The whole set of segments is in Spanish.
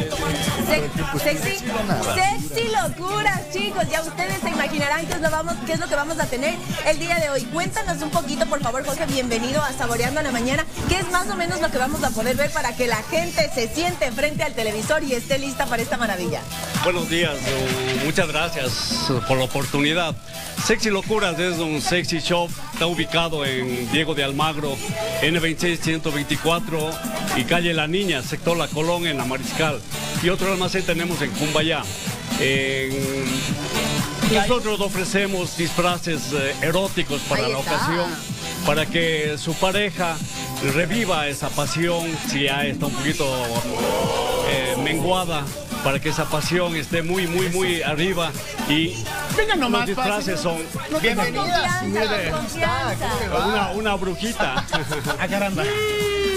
Yeah. Sexy, locuras, chicos. Ya ustedes se imaginarán qué es, lo qué es lo que vamos a tener el día de hoy. Cuéntanos un poquito, por favor, Jorge. Bienvenido a Saboreando la Mañana. ¿Qué es más o menos lo que vamos a poder ver para que la gente se siente frente al televisor y esté lista para esta maravilla? Buenos días, muchas gracias por la oportunidad. Sexy Locuras es un sexy shop, está ubicado en Diego de Almagro, N26 124 y calle La Niña, sector La Colón en la Mariscal. Y otro almacén tenemos en Cumbayá. En- Nosotros ofrecemos disfraces eh, eróticos para la ocasión, para que su pareja reviva esa pasión si ya está un poquito eh, menguada, para que esa pasión esté muy, muy, muy arriba y Venga los nomás, disfraces son confianza. una, una brujita. Ah, caramba.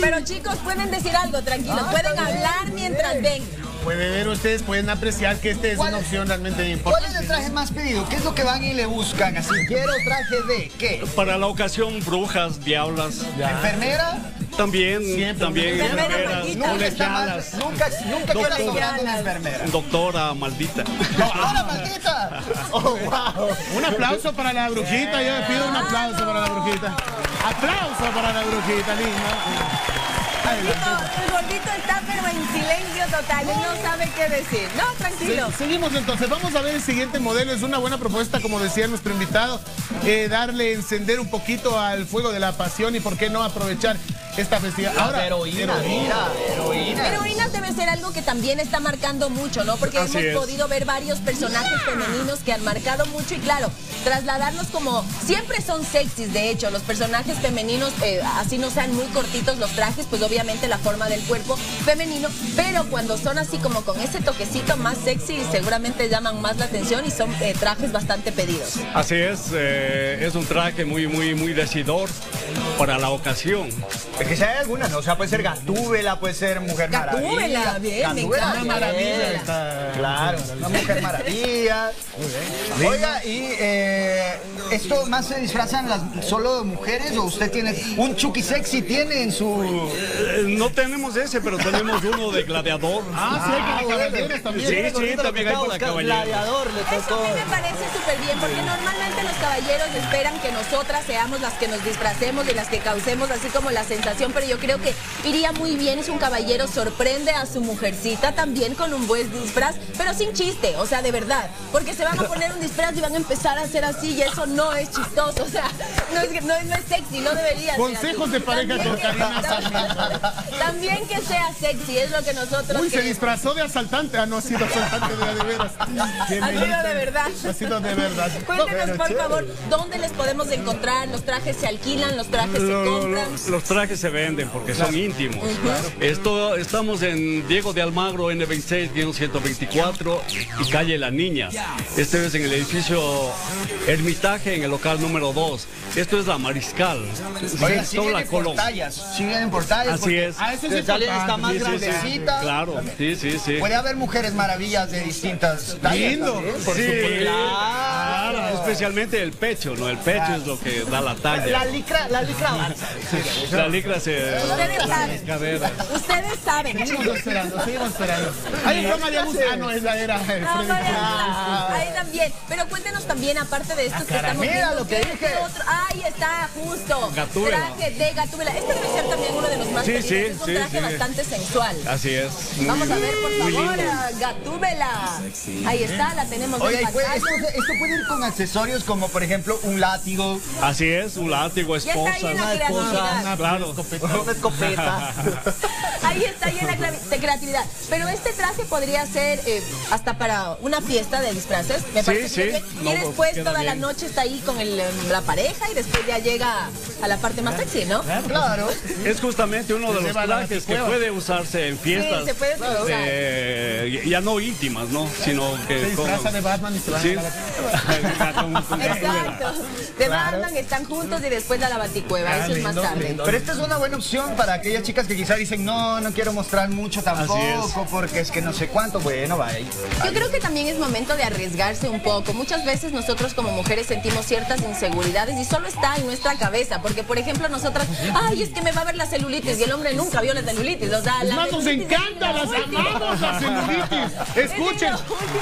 Pero chicos, pueden decir algo, tranquilos. Pueden hablar mientras ven. Puede ver ustedes, pueden apreciar que esta es ¿Cuál una es- opción realmente ¿Cuál importante. es el traje más pedido? ¿Qué es lo que van y le buscan? Así, quiero traje de qué? Para la ocasión, brujas, diablas, ¿Enfermera? también, Siempre. también Enfermera enfermeras, maldita. Nunca colegialas, nunca, nunca queda Doctor. sobrando una enfermera. doctora maldita. ¡Doctora maldita! ¡Oh, wow! Un aplauso para la brujita, yo le pido un aplauso para la brujita. Aplauso para la brujita, linda. Gordito, el gordito está pero en silencio total. No sabe qué decir. No, tranquilo. Se- Seguimos entonces, vamos a ver el siguiente modelo. Es una buena propuesta, como decía nuestro invitado, eh, darle, encender un poquito al fuego de la pasión y por qué no aprovechar esta festividad. Ahora, heroína, mira, heroína. Heroínas debe ser algo que también está marcando mucho, ¿no? Porque Así hemos es. podido ver varios personajes femeninos que han marcado mucho y claro, trasladarlos como siempre son sexys, de hecho, los personajes femeninos, eh, así no sean muy cortitos los trajes, pues obviamente la forma del cuerpo femenino, pero cuando son así como con ese toquecito más sexy, seguramente llaman más la atención y son eh, trajes bastante pedidos. Así es, eh, es un traje muy, muy, muy decidor para la ocasión. Es que si hay alguna, ¿no? O sea, puede ser Gatúbela, puede ser Mujer Gatúbela, Maravilla. bien, Gatúbela, bien. maravilla esta- Claro, una Mujer Maravilla. Oiga, y eh, ¿esto más se disfrazan las solo mujeres o usted tiene un Chucky Sexy tiene en su... Eh, no tenemos ese, pero tenemos uno de gladiador. Ah, sí, hay caballeros también. Sí, sí, también hay para caballeros. Gladiador le Eso a mí me parece súper bien, porque normalmente los caballeros esperan que nosotras seamos las que nos disfracemos y las que causemos así como la sensación, pero yo creo que iría muy bien si un caballero sorprende a su mujercita también con un buen disfraz, pero sin chiste, o sea, de verdad, porque se van a poner un disfraz y van a empezar a hacer así y eso no es chistoso, o sea, no es, no, no es sexy, no debería ser Consejos así. de pareja También con que- Karina también- Sarmiento. También que sea sexy, es lo que nosotros Uy, se disfrazó de asaltante. Ah, no ha sido asaltante de, la de veras. Ha sido de verdad. Ha sido de verdad. Cuéntenos, por favor, ¿dónde les podemos encontrar? ¿Los trajes se alquilan? ¿Los trajes se lo- compran? los trajes se venden porque son íntimos. Esto, estamos en Diego de Almagro, N26-124 y calle La Niña. Este es en el edificio Ermitaje, en el local número 2. Esto es la Mariscal. Sector siguen La en Colón. portallas, siguen en portallas. Así es. Ah, eso es esta más Sí, sí, sí. grandecita. Claro, sí, sí, sí. Puede haber mujeres maravillas de distintas tallas. Lindo. por Sí, supuesto. claro, especialmente el pecho, ¿no? El pecho es lo que da la La talla. licra, la licra avanza. La licra se... Ustedes saben. Ustedes saben. Seguimos esperando, seguimos esperando. Ahí está María Luz. Ah, no, es la era. María, ahí también. Pero cuéntenos también, aparte de estos que estamos mira lo que ¿qué- dije. otro? Ahí está, justo. Gatúbela. Traje de Gatúbela. Este debe ser también uno de los más Sí, sí, es un sí, traje sí. bastante sensual. Así es. Muy- Vamos a ver, por favor, Gatúbela. Ahí está, la tenemos en puede- pantalla. esto, esto puede ir con accesorios como, por ejemplo, un látigo, Así es, un látigo, Ya está ahí esposa. en la creatividad. Claro. una escopeta. Ahí está ahí en la creatividad. Pero este traje podría ser eh, hasta para una fiesta de disfraces. Me Sí, parece sí. que No, y después queda toda la noche está ahí con el, la pareja y después ya llega a la parte más sexy, ¿no? Claro. Es justamente uno de los trajes que puede usarse en fiestas. Sí, se puede eh, ya no íntimas, ¿no? Sino que. Se disfraza con- de Batman y se va Sí. a la- Con- con- Exacto. De Batman están juntos y después a la baticueva. Ah, Eso es más lindo, tarde. lindo. Pero esta es una buena opción para aquellas chicas que quizá dicen, no, no quiero mostrar mucho tampoco, es. porque es que no sé cuánto. Bueno, va ahí. Yo creo que también es momento de arriesgarse un poco. Muchas veces nosotros como mujeres sentimos ciertas inseguridades y solo está en nuestra cabeza, porque por ejemplo nosotras, ay, es que me va a ver la celulitis y el hombre nunca vio la celulitis, o sea, la más, nos encanta, las amamos la celulitis. Escuchen,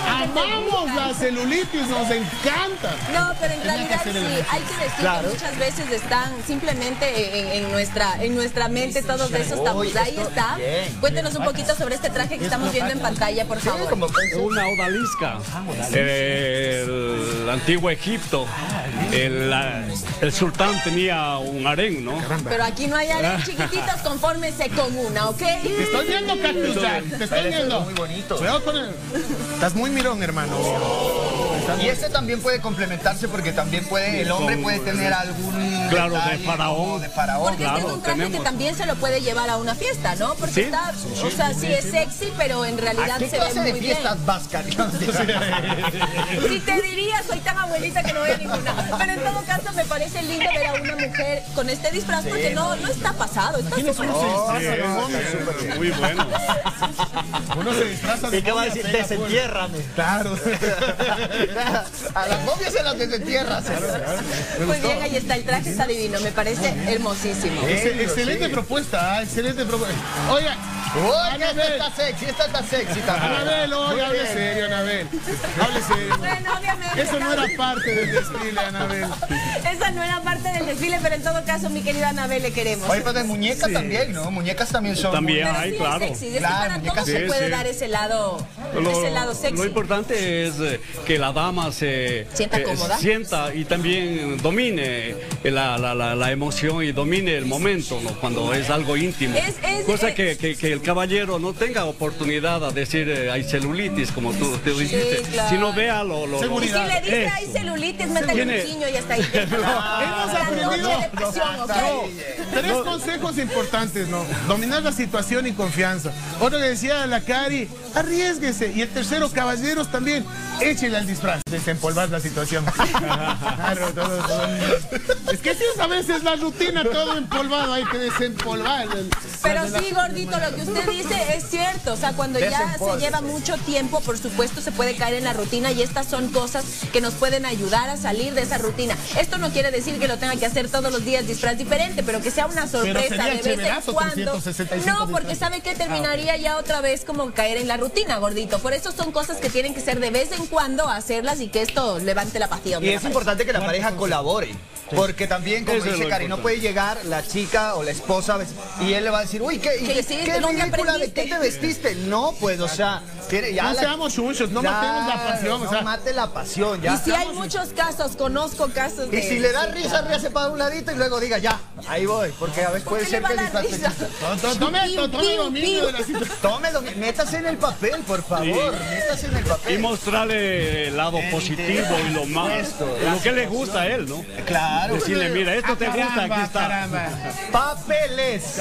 amamos la celulitis, nos encanta. No, pero en realidad sí, el- hay que decir Claro. que muchas veces están simplemente en, en nuestra en nuestra mente todos esos tabús. Ahí está. bien. Cuéntenos un poquito sobre este traje que estamos viendo en pantalla, por favor. Como. Una odalisca. El antiguo Egipto. El, la- el sultán tenía un harén, ¿no? Pero aquí no hay áreas chiquititos, confórmese con una, ¿ok? Te estoy viendo, Cactus Jack, te estoy viendo. Muy bonito. Cuidado con el... Estás muy mirón, hermano. Y este también puede complementarse porque también puede, el hombre puede tener algún Claro, de faraón. de faraón. Porque este es claro, un traje que también se lo puede llevar a una fiesta, ¿no? Porque Sí, está, o sea, sí es sexy, pero en realidad ¿A qué se ve de muy bien. fiestas vas, Karina? Si te diría, soy tan abuelita que no a ninguna. Pero en todo caso me parece lindo ver a una mujer con este disfraz porque no, no está pasado, está ¿Quiénes súper Muy bueno. Uno se disfraza de ¿Y qué va a decir? Desentiérrame. Claro. A las momias se las desentierras. Muy bien, ahí está, el traje está divino, me parece hermosísimo. Ex- excelente propuesta, ah, excelente propuesta. Oiga, Oye, esta está sexy, esta está sexy también. Anabel, oye, hable serio, Anabel. Hable serio. Bueno, obviamente. Eso no era parte del desfile, Anabel. Esa no era parte del desfile, pero en todo caso, mi querida Anabel, le queremos. Oye, pues de muñecas también, ¿no? Muñecas también son. También Pero hay, sí claro. es sexy, es que Claro, para todos se puede sí. dar ese lado, ese lado sexy. lo importante es eh, que la dama se Sienta cómoda. sienta y también domine la, la- la- la emoción y domine el momento ¿no? cuando es algo íntimo. Es- es- Cosa es- que, que- que el caballero no tenga oportunidad a decir eh, hay celulitis, como tú te dijiste, claro. sino vea lo... lo- lo- Y si le dice Eso. hay celulitis, métale un niño y hasta ahí. Tres consejos importantes, ¿no? Dominar la situación y confianza. Otro que decía la Cari, arriesguese. Y el tercero, caballeros también, échele al disfraz. Desempolvar la situación. Claro, todo, todo. Es que si es a veces la rutina, todo empolvado, hay que desempolvar. el- Pero la- sí, gordito, lo que usted dice es cierto. O sea, cuando ya se lleva mucho tiempo, por supuesto, se puede caer en la rutina y estas son cosas que nos pueden ayudar a salir de esa rutina. Esto no quiere decir que lo tenga que hacer todos los días disfraz diferente, pero que sea una sorpresa de vez en cuando. 365 No, porque sabe que terminaría ya otra vez como caer en la rutina, gordito. Por eso son cosas que tienen que ser de vez en cuando hacerlas y que esto levante la pasión. Y es importante que la pareja colabore. Porque también, como Eso dice Cari, no puede llegar la chica o la esposa y él le va a decir, uy, ¿qué, y ¿Qué qué, qué ¿Dónde ridícula, ¿de qué te vestiste? No, pues, o sea, tiene- ya No la- seamos chunchos, no matemos la pasión. O No sea, mate la pasión, ya. Y si hay muchos casos, conozco casos de... Y si le da risa, ríase para un ladito y luego diga, ya, ahí voy. Porque a veces puede ser que tome, to- tome dominio de la situación. Tome, métase en el papel, por favor. Métase en el y papel. mostrarle el lado positivo y lo más, lo que le gusta a él, ¿no? Claro. Decirle, mira, esto te gusta, aquí está. Papeles.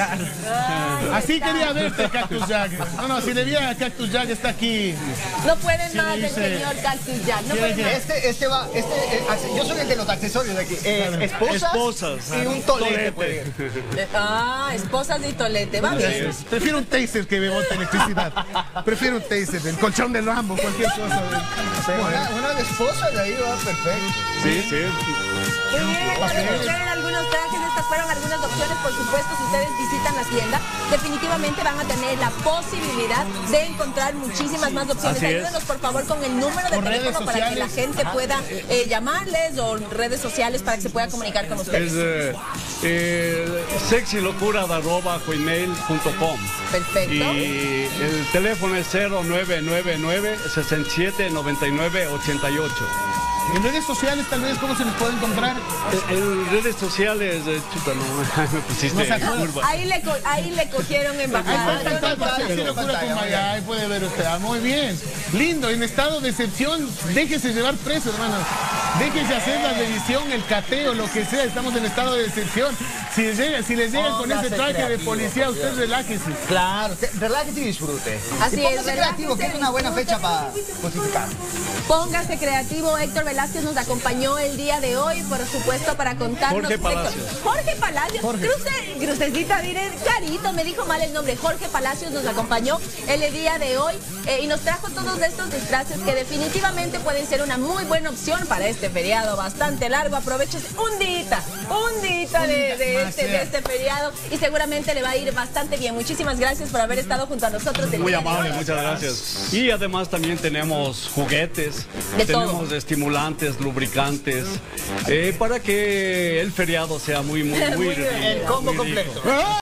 Así quería verte, Cactus Jack. No, no, si le vi a Cactus Jack, está aquí. No pueden más del señor Cactus ya. No. Este, este va, este, eh, yo soy el de los accesorios de aquí. Eh, esposas, Esposas. y un tolete. Tolete. puede ir. Eh, Ah, esposas de Tolete. Va bien. Prefiero un taser que me bote electricidad. Prefiero un taser, el colchón del Lambo, cualquier cosa. Una, una de esposa de ahí va perfecto. Sí, sí. Muy bien, mostraron algunos trajes, estas fueron algunas opciones, por supuesto, si ustedes visitan la tienda, definitivamente van a tener la posibilidad de encontrar muchísimas más opciones. Así es. Ayúdenos, por favor, con el número de Por teléfono para que la gente pueda eh, llamarles o redes sociales para que se pueda comunicar con Es ustedes. eh, eh, sexylocura.com. Perfecto. Y el teléfono es 0999 67 99 88. En redes sociales, tal vez, ¿cómo se les puede encontrar? En redes sociales, eh, chuta, no, me pusiste No en curva. Ahí le, co- ahí le cogieron en bajada. ahí puede ver usted. Ah, muy bien. Lindo, en estado de excepción, déjese llevar preso, hermano. Déjese hacer la revisión, el cateo, lo que sea, estamos en estado de excepción. Si les llega, si les llegan con ese traje de policía, usted Dios. relájese. Claro, relájese y disfrute. Así y es, póngase creativo, que es una buena fecha para justificar. Póngase creativo, Héctor Velázquez nos acompañó el día de hoy, por supuesto, para contarnos. Jorge Palacios. Jorge Palacios. Cruce, crucecita, diré, carito, me dijo mal el nombre. Jorge Palacios nos acompañó el día de hoy eh, y nos trajo todos de estos disfraces que definitivamente pueden ser una muy buena opción para este feriado bastante largo. Aproveches un día, un día de, de este, de este feriado y seguramente le va a ir bastante bien. Muchísimas gracias por haber estado junto a nosotros. el Muy de amable, muchas gracias. Y además también tenemos juguetes, De tenemos todo. estimulantes, lubricantes, eh, para que el feriado sea muy, muy, muy, Muy bien. rico, El combo muy rico. completo.